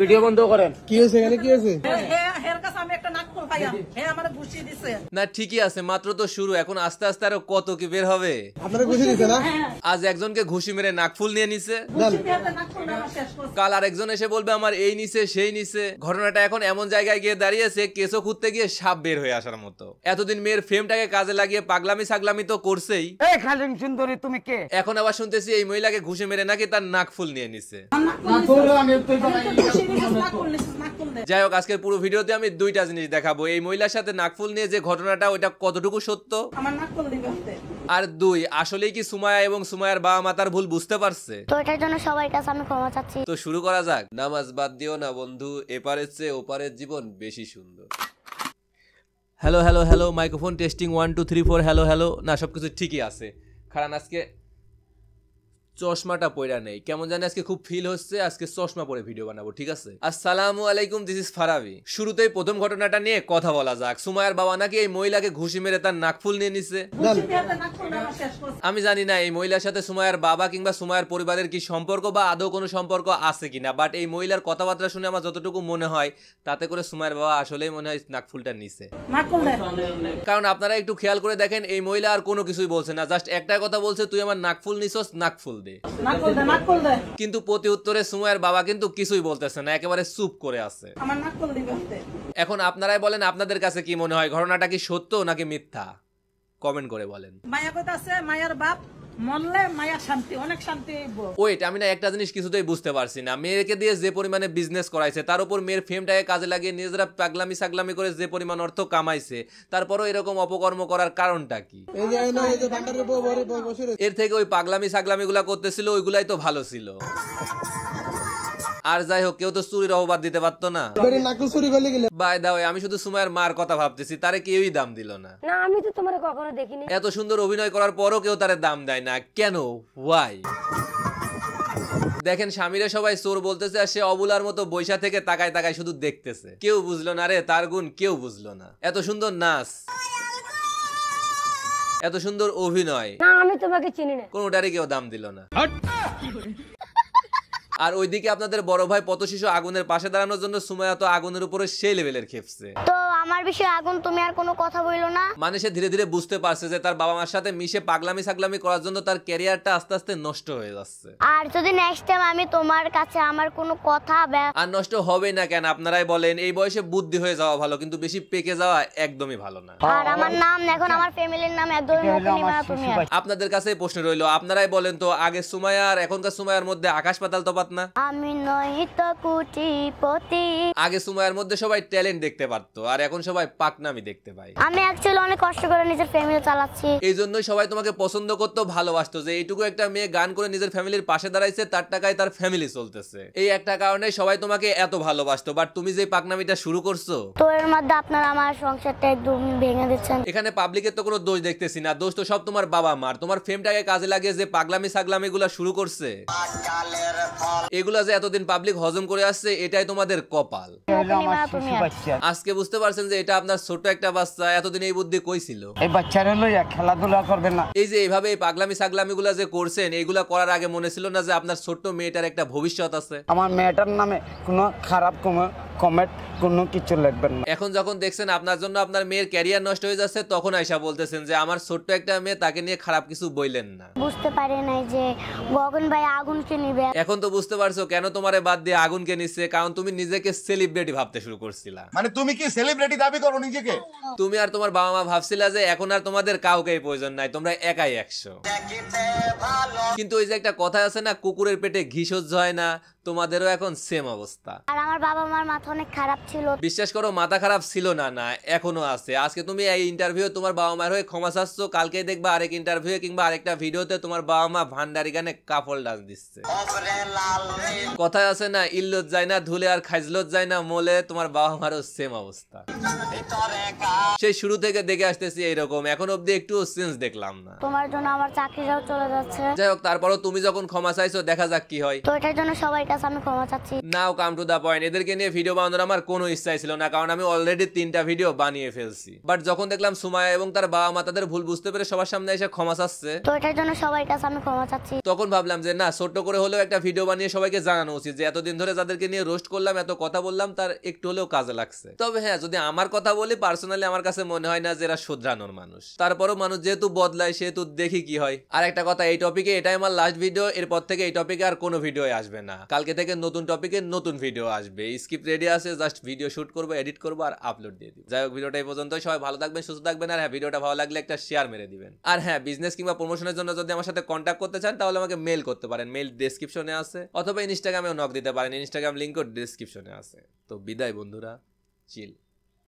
Video বন্ধ করেন। কি হয়েছে এখানে? কি হয়েছে? আমি একটা নাক না ঠিকই আছে মাত্র তো শুরু এখন আস্তে আস্তে আরও কত কি বের হবে? আপনারা না? আজ একজনকে ঘুষি মেরে নাকফুল নিয়ে নিছে। কাল আরেকজন এসে বলবে আমার এই নিছে সেই নিছে। ঘটনাটা এখন এমন জায়গায় গিয়ে দাঁড়িয়েছে কেসও খুঁজতে গিয়ে সাপ বের হয়ে আসার মতো। এতদিন মেয়ের ফ্রেমটাকে কাজে লাগিয়ে পাগলামি সাগলামি তো করছেই। এই খালিম সুন্দরী তুমি কে? এখন আবার শুনতেছি এই মহিলাকে ঘুষি মেরে নাকি তার নাকফুল নিয়ে নিছে। নাক ফুল নিছে নাক ফুল দে। যাই হোক আজকের পুরো ভিডিওতে আমি দুইটা জিনিস দেখাবো। এই মহিলার সাথে নাকফুল নিয়ে যে ঘটনাটা ওইটা কতটুকু সত্য? আমার নাক ফুল দিবে আর দুই আসলেই কি সুমায়া এবং সুমায়ার বাবা মাতার ভুল বুঝতে পারছে? তো এটার জন্য সবার কাছে আমি ক্ষমা চাচ্ছি। তো শুরু করা যাক। নামাজ বাদ দিও না বন্ধু এপারের চেয়ে ওপারের জীবন বেশি সুন্দর। Hello hello hello microphone testing one two three four hello hello না সব কিছু ঠিকই আছে। কারণ আজকে চশমাটা পয়রা নেই। কেমন জানি আজকে খুব ফিল হচ্ছে আজকে চশমা পরে ভিডিও বানাবো ঠিক আছে? আসসালামু আলাইকুম দিস ইজ ফারাবি। শুরুতেই প্রথম ঘটনাটা নিয়ে কথা বলা যাক। সুমায়ার বাবা নাকি এই মহিলাকে ঘুষি মেরে তার নাকফুল নিয়ে নিছে? আমি জানি না এই মহিলার সাথে সুমায়ার বাবা কিংবা সুমায়ার পরিবারের কি সম্পর্ক বা আদৌ কোনো সম্পর্ক আছে কিনা বাট এই মহিলার কথাবার্তা শুনে আমার যতটুকু মনে হয় তাতে করে সুমায়ার বাবা আসলেই মনে হয় নাকফুলটা নিছে। কারণ আপনারা একটু খেয়াল করে দেখেন এই মহিলা আর কোনো কিছুই বলছে না। জাস্ট একটাই কথা বলছে তুই আমার নাকফুল নিছস নাকফুল দে। কিন্তু প্রতি উত্তরে সুমায়ার বাবা কিন্তু কিছুই বলতেছে না একেবারে চুপ করে আছে। এখন আপনারাই বলেন আপনাদের কাছে কি মনে হয় ঘটনাটা কি সত্য নাকি মিথ্যা? কমেন্ট করে বলেন। মায়া মায়ার বাপ? মরলে মায়া শান্তি অনেক শান্তি ওয়েট আমি না একটা জিনিস কিছুতেই বুঝতে পারছি না। মেয়েকে দিয়ে যে পরিমাণে বিজনেস করাইছে তার উপর মেয়ের ফেমটাকে কাজে লাগিয়ে নিজেরা পাগলামি সাগলামি করে যে পরিমাণ অর্থ কামাইছে তারপরও এরকম অপকর্ম করার কারণটা কি? এই যে না এই যে ভান্ডারের বউ বরে বউ বসে রয়েছে। এর থেকে ওই পাগলামি সাগলামি গুলা করতেছিল ওইগুলাই তো ভালো ছিল। আর যাই হোক কেউ তো চুরির অপবাদ দিতে পারতো না। বেরি নাকুল চুরি বাই দাও আমি শুধু সুমায়ের মার কথা ভাবতেছি তারে কেউই দাম দিল না। না আমি তো তোমার কখনো দেখিনি। এত সুন্দর অভিনয় করার পরও কেউ তারে দাম দেয় না। কেন? ওয়াই দেখেন স্বামীরা সবাই চোর বলতেছে আর সে অবুলার মতো বৈশা থেকে তাকায় তাকায় শুধু দেখতেছে। কেউ বুঝলো না রে তার গুণ কেউ বুঝলো না। এত সুন্দর নাচ। এত সুন্দর অভিনয়। না আমি তোমাকে চিনি না। কোনোটারই কেউ দাম দিল না। আর ওইদিকে আপনাদের বড় ভাই পথ শিশু আগুনের পাশে দাঁড়ানোর জন্য সুমায়া তো আগুনের উপরে সেই লেভেলের খেপছে। তো আমার বিষয়ে আগুন তুমি আর কোনো কথা বইলো না। মানে সে ধীরে ধীরে বুঝতে পারছে যে তার বাবা মার সাথে মিশে পাগলামি সাগলামি করার জন্য তার ক্যারিয়ারটা আস্তে আস্তে নষ্ট হয়ে যাচ্ছে। আর যদি নেক্সট টাইম আমি তোমার কাছে আমার কোনো কথা আর নষ্ট হবে না কেন? আপনারাই বলেন এই বয়সে বুদ্ধি হয়ে যাওয়া ভালো কিন্তু বেশি পেকে যাওয়া একদমই ভালো না। আর আমার নাম এখন আমার ফ্যামিলির নাম একদমই মুখনিমা তুমি আর। আপনাদের কাছে প্রশ্ন রইল আপনারাই বলেন তো আগে সুমায়া আর এখনকার সুমায়ার মধ্যে আকাশ পাতাল তফাত না? আমি নই তো কুটিপতি। আগে সুমায়ার মধ্যে সবাই ট্যালেন্ট দেখতে পারতো আর এখন সবাই পাকনামি দেখতে পায় আমি অ্যাকচুয়ালি অনেক কষ্ট করে নিজের ফ্যামিলি চালাচ্ছি। এই জন্যই সবাই তোমাকে পছন্দ করতো ভালোবাসতো। যে এইটুকু একটা মেয়ে গান করে নিজের ফ্যামিলির পাশে দাঁড়াইছে তার টাকায় তার ফ্যামিলি চলতেছে। এই একটা কারণে সবাই তোমাকে এত ভালোবাসতো। বাট তুমি যে পাকনামিটা শুরু করছ তো এর মধ্যে আপনারা আমার সংসারটা একদম ভেঙে দিচ্ছেন। এখানে পাবলিকের তো কোনো দোষ দেখতেছি না। দোষ তো সব তোমার বাবা মার। তোমার ফেমটাকে কাজে লাগিয়ে যে পাগলামি সাগলামি গুলা শুরু করছে এগুলা যে এতদিন পাবলিক হজম করে আসছে এটাই তোমাদের কপাল। আজকে বুঝতে পারছেন যে এটা আপনার ছোট একটা বাচ্চা এতদিন এই বুদ্ধি কই ছিল? এই বাচ্চারা লইয়া খেলাধুলা করবে না। এই যে এইভাবে এই পাগলামি সাগলামি গুলা যে করছেন এইগুলা করার আগে মনে ছিল না যে আপনার ছোট্ট মেয়েটার একটা ভবিষ্যৎ আছে? আমার মেয়েটার নামে কোনো খারাপ কোনো কমেন্ট কোনো কিছু লিখবেন না। এখন যখন দেখছেন আপনার জন্য আপনার মেয়ের ক্যারিয়ার নষ্ট হয়ে যাচ্ছে তখন আইসা বলতেছেন যে আমার ছোট্ট একটা মেয়ে তাকে নিয়ে খারাপ কিছু বইলেন না। বুঝতে পারি নাই যে গগন ভাই আগুনকে নিবে। এখন তো বুঝতে পারছ কেন তোমারে বাদ দিয়ে আগুনকে নিচ্ছে কারণ তুমি নিজেকে সেলিব্রিটি ভাবতে শুরু করছিলা। মানে তুমি কি সেলিব্রিটি দাবি করো নিজেকে? তুমি আর তোমার বাবা মা ভাবছিলা যে এখন আর তোমাদের কাউকেই প্রয়োজন নাই তোমরা একাই একশো। কিন্তু ওই যে একটা কথা আছে না কুকুরের পেটে ঘি সহ্য হয় না তোমাদেরও এখন সেম অবস্থা। আর আমার বাবা মার মাথা অনেক খারাপ ছিল। বিশ্বাস করো মাথা খারাপ ছিল না না এখনও আছে। আজকে তুমি এই ইন্টারভিউ তোমার বাবা মার হয়ে ক্ষমা চাচ্ছ কালকে দেখবা আরেক ইন্টারভিউ কিংবা আরেকটা ভিডিওতে তোমার বাবা মা ভান্ডারি গানে কাপড় ডান্স দিচ্ছে। কথায় আছে না ইল্লত যায় না ধুলে আর খাইজলত যায় না মোলে তোমার বাবা মারও সেম অবস্থা। সেই শুরু থেকে দেখে আসতেছি এইরকম এখন অব্দি একটু চেঞ্জ দেখলাম না। তোমার জন্য আমার চাকরিটাও চলে যাচ্ছে। যাই হোক তারপরও তুমি যখন ক্ষমা চাইছো দেখা যাক কি হয়। তো এটার জন্য সবার কাছে কাছে আমি ক্ষমা চাচ্ছি নাও কাম টু দা পয়েন্ট এদেরকে নিয়ে ভিডিও বানানোর আমার কোনো ইচ্ছাই ছিল না কারণ আমি অলরেডি তিনটা ভিডিও বানিয়ে ফেলছি। বাট যখন দেখলাম সুমায়া এবং তার বাবা মা তাদের ভুল বুঝতে পেরে সবার সামনে এসে ক্ষমা চাচ্ছে তো এটার জন্য সবার কাছে আমি ক্ষমা চাচ্ছি তখন ভাবলাম যে না ছোট্ট করে হলেও একটা ভিডিও বানিয়ে সবাইকে জানানো উচিত যে এতদিন ধরে যাদেরকে নিয়ে রোস্ট করলাম এত কথা বললাম তার একটু হলেও কাজে লাগছে। তবে হ্যাঁ যদি আমার কথা বলি পার্সোনালি আমার কাছে মনে হয় না যে এরা শুধরানোর মানুষ। তারপরও মানুষ যেহেতু বদলায় সেহেতু দেখি কি হয়। আর একটা কথা এই টপিকে এটাই আমার লাস্ট ভিডিও এরপর থেকে এই টপিকে আর কোনো ভিডিও আসবে না। কালকে থেকে নতুন টপিকে নতুন ভিডিও আসবে। স্ক্রিপ্ট রেডি আছে জাস্ট ভিডিও শুট করব এডিট করব আর আপলোড দিয়ে দিই যাই হোক ভিডিওটা এই পর্যন্ত সবাই ভালো থাকবেন, সুস্থ থাকবেন আর হ্যাঁ ভিডিওটা ভালো লাগলে একটা শেয়ার মেরে দিবেন। আর হ্যাঁ বিজনেস কিংবা প্রমোশনের জন্য যদি আমার সাথে কন্ট্যাক্ট করতে চান, তাহলে আমাকে মেল করতে পারেন। মেল ডেসক্রিপশনে আছে। অথবা ইনস্টাগ্রামেও নক দিতে পারেন। ইনস্টাগ্রাম লিঙ্কও ডেসক্রিপশনে আছে। তো বিদায় বন্ধুরা চিল